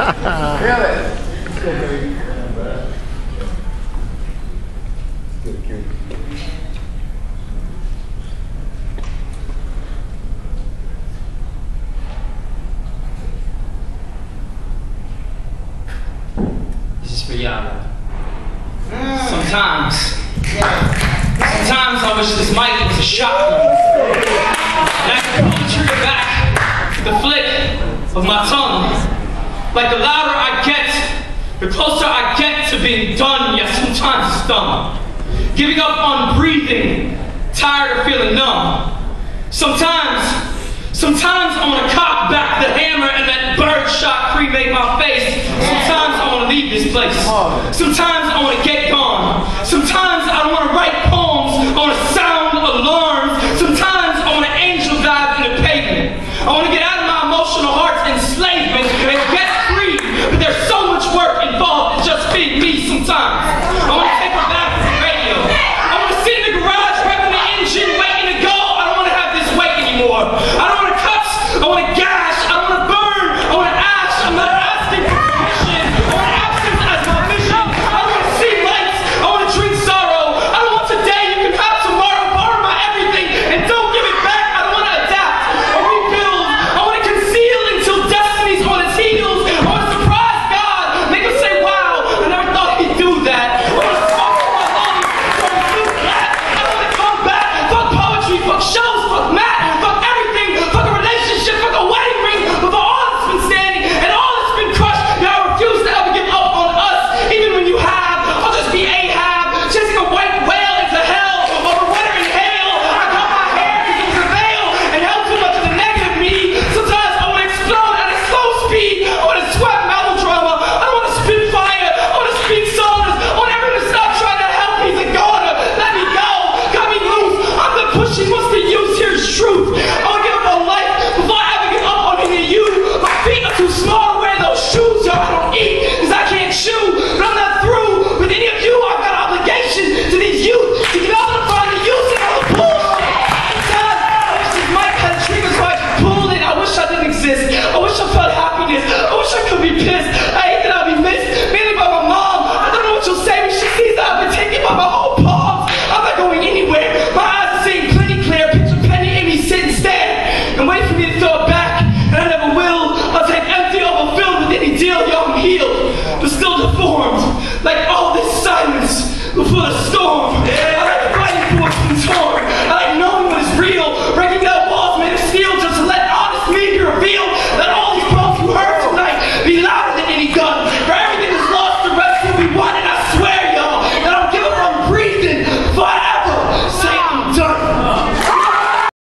This is for y'all. Mm. Sometimes. Yeah. Sometimes I wish this mic was a shotgun. And I could pull back, the flick of my tongue. Like the louder I get, the closer I get to being done, yet sometimes it's dumb. Giving up on breathing, tired of feeling numb. Sometimes, sometimes I want to cock back the hammer and that bird shot cremate my face. Sometimes I want to leave this place. Sometimes I want to get gone. Sometimes 啊